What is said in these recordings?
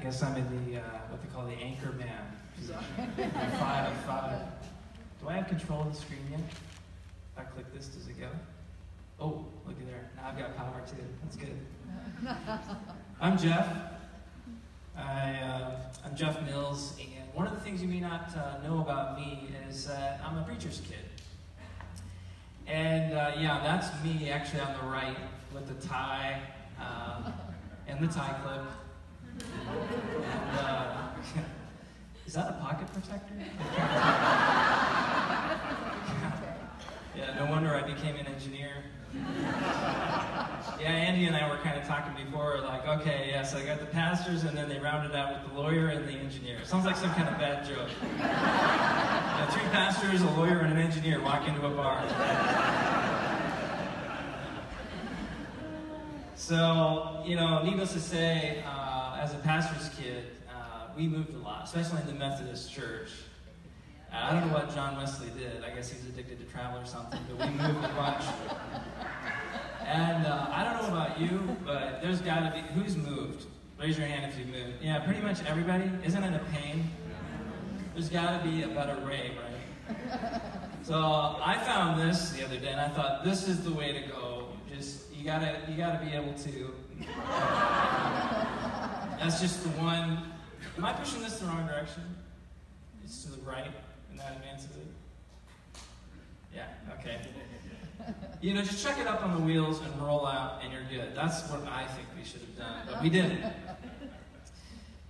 guess I'm in the uh, what they call the anchor man position. five five. Do I have control of the screen yet? If I click this, does it go? Oh, look at there. Now I've got power too. That's good. I'm Geoff. I, uh, I'm Geoff Mills, and one of the things you may not uh, know about me is that I'm a preacher's kid. And uh, yeah, that's me actually on the right with the tie uh, and the tie clip. Uh, is that a pocket protector? yeah, no wonder I became an engineer. Yeah, Andy and I were kind of talking before, like, okay, yes, I got the pastors, and then they rounded out with the lawyer and the engineer. Sounds like some kind of bad joke. Three pastors, a lawyer, and an engineer walk into a bar. So, you know, needless to say, uh, as a pastor's kid, uh, we moved a lot, especially in the Methodist church. Uh, I don't know what John Wesley did. I guess he was addicted to travel or something, but we moved a bunch. And uh, I don't know about you, but there's got to be who's moved. Raise your hand if you've moved. Yeah, pretty much everybody. Isn't it a pain? There's got to be a better way, right? So I found this the other day, and I thought this is the way to go. Just you gotta you gotta be able to. That's just the one. Am I pushing this the wrong direction? It's to the right, and that advances it. Yeah. Okay. You know, just check it up on the wheels and roll out, and you're good. That's what I think we should have done, but we didn't.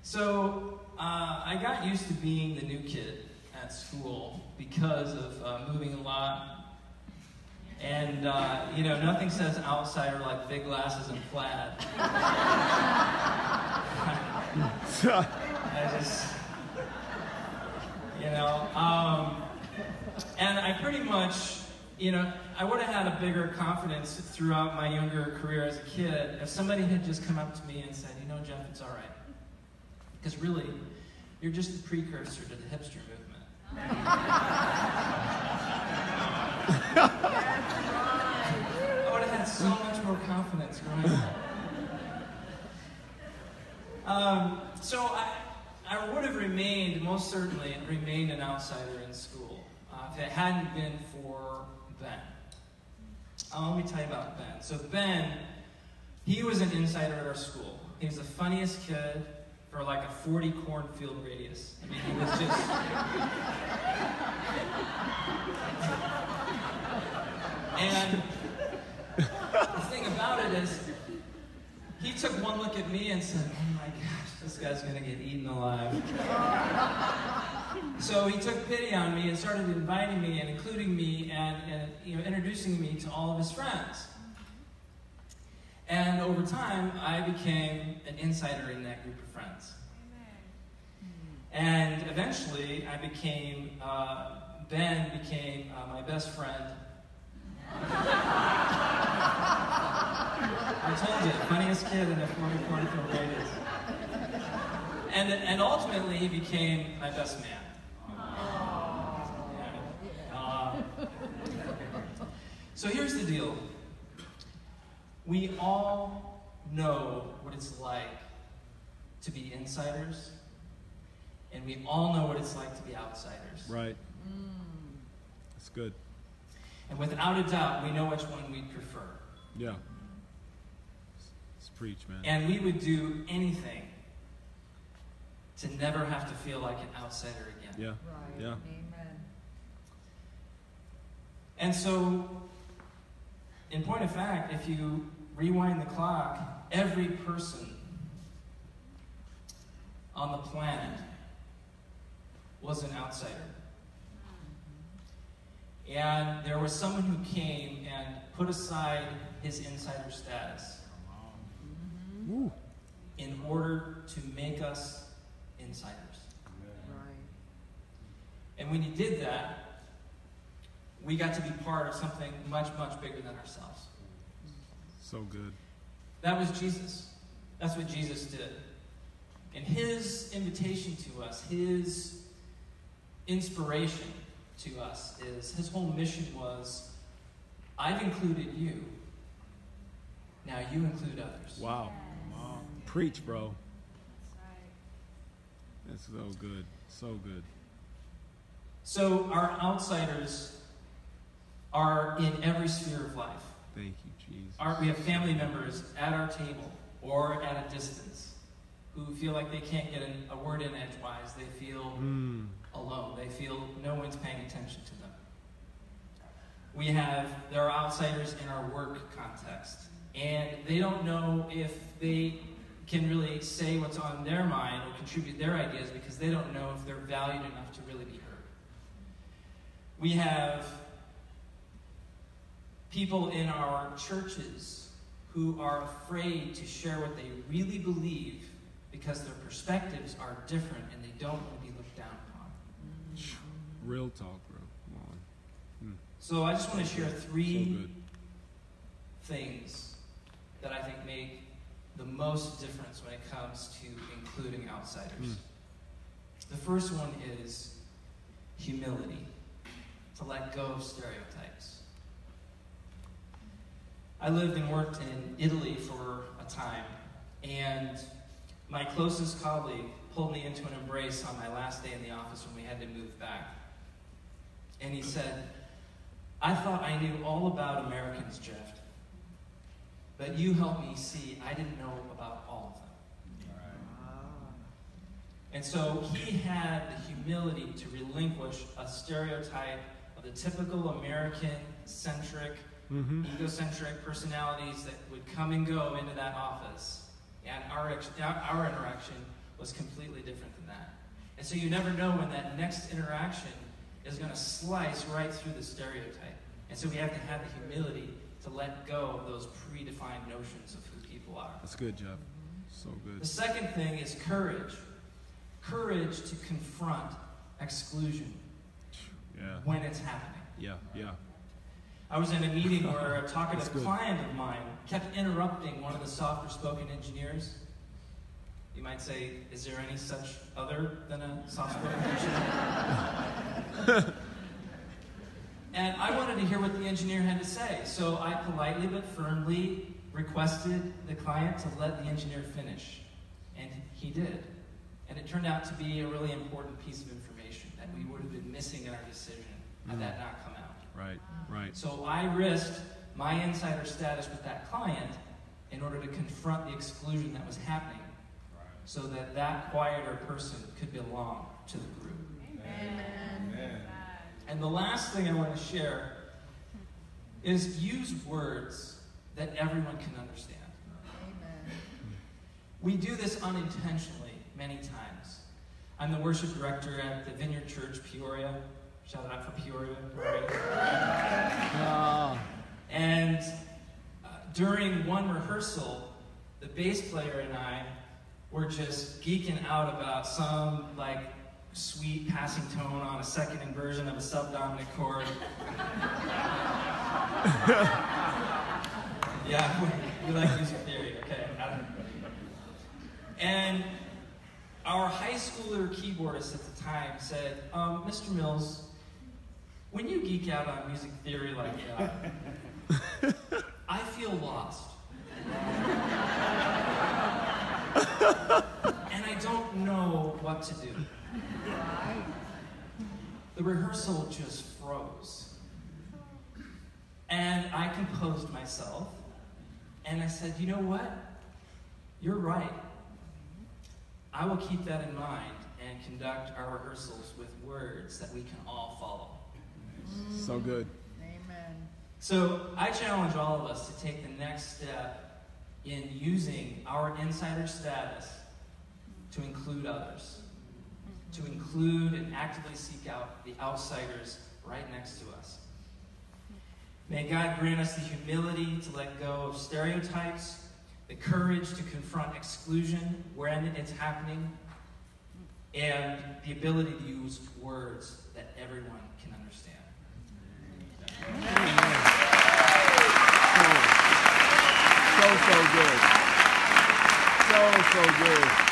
So uh, I got used to being the new kid at school because of uh, moving a lot. And, uh, you know, nothing says outsider like big glasses and plaid. I just, you know, um, and I pretty much, you know, I would have had a bigger confidence throughout my younger career as a kid if somebody had just come up to me and said, you know, Geoff, it's all right. Because really, you're just the precursor to the hipster movement. I would have had so much more confidence growing up. Um, so I, I would have remained, most certainly, remained an outsider in school uh, if it hadn't been for Ben. Uh, let me tell you about Ben. So Ben, he was an insider at our school. He was the funniest kid for like a 40 cornfield radius. I mean, he was just. and the thing about it is, he took one look at me and said, Oh my gosh, this guy's gonna get eaten alive. so he took pity on me and started inviting me and including me and, and you know, introducing me to all of his friends. And over time, I became an insider in that group of friends. And eventually, I became, uh, Ben became uh, my best friend. I funniest kid in a 40 45 radius. And, and ultimately, he became my best man. Uh, so here's the deal. We all know what it's like to be insiders, and we all know what it's like to be outsiders. Right. That's good. And without a doubt, we know which one we prefer. Yeah. Let's preach, man. And we would do anything to never have to feel like an outsider again. Yeah. Right. Yeah. Amen. And so, in point of fact, if you rewind the clock, every person on the planet was an outsider. And there was someone who came and put aside his insider status Woo. in order to make us insiders. Right. And when he did that, we got to be part of something much, much bigger than ourselves. So good. That was Jesus. That's what Jesus did. And his invitation to us, his inspiration to us is his whole mission was I've included you. Now you include others. Wow. Preach, bro. That's so good. So good. So, our outsiders are in every sphere of life. Thank you, Jesus. Our, we have family members at our table or at a distance who feel like they can't get an, a word in edgewise. They feel Mm. alone. They feel no one's paying attention to them. We have, there are outsiders in our work context, and they don't know if they can really say what's on their mind or contribute their ideas because they don't know if they're valued enough to really be heard. We have people in our churches who are afraid to share what they really believe because their perspectives are different and they don't want to be looked down upon. Real talk, bro. Come on. Hmm. So I just want to share three good. things that I think make the most difference when it comes to including outsiders. Mm. The first one is humility, to let go of stereotypes. I lived and worked in Italy for a time, and my closest colleague pulled me into an embrace on my last day in the office when we had to move back. And he said, I thought I knew all about Americans, Geoff, but you helped me see I didn't know about all of them. And so he had the humility to relinquish a stereotype of the typical American centric, Mm-hmm. egocentric personalities that would come and go into that office. And our, our interaction was completely different than that. And so you never know when that next interaction is going to slice right through the stereotype. And so we have to have the humility to let go of those predefined notions of who people are. That's good, Geoff. So good. The second thing is courage. Courage to confront exclusion Yeah. when it's happening. Yeah. Yeah. I was in a meeting where a talkative client of mine kept interrupting one of the softer spoken engineers. You might say, is there any such other than a soft spoken engineer? and I wanted to hear what the engineer had to say, so I politely but firmly requested the client to let the engineer finish. And he did. And it turned out to be a really important piece of information that we would have been missing in our decision had mm. that not come out. Right. Right. So I risked my insider status with that client in order to confront the exclusion that was happening so that that quieter person could belong to the group. And the last thing I want to share is use words that everyone can understand. We do this unintentionally many times. I'm the worship director at the Vineyard Church, Peoria. Shout out for Peoria. Right? And uh, during one rehearsal, the bass player and I were just geeking out about some like sweet passing tone on a second inversion of a subdominant chord. yeah, we, like music theory, okay. And our high schooler keyboardist at the time said, um, Mr. Mills, when you geek out on music theory like that, I feel lost. and I don't know what to do. The rehearsal just froze. And I composed myself and I said, you know what? You're right. I will keep that in mind and conduct our rehearsals with words that we can all follow. So good. Amen. So I challenge all of us to take the next step in using our insider status to include others, to include and actively seek out the outsiders right next to us. May God grant us the humility to let go of stereotypes, the courage to confront exclusion when it's happening, and the ability to use words that everyone can understand. So so good. So so good.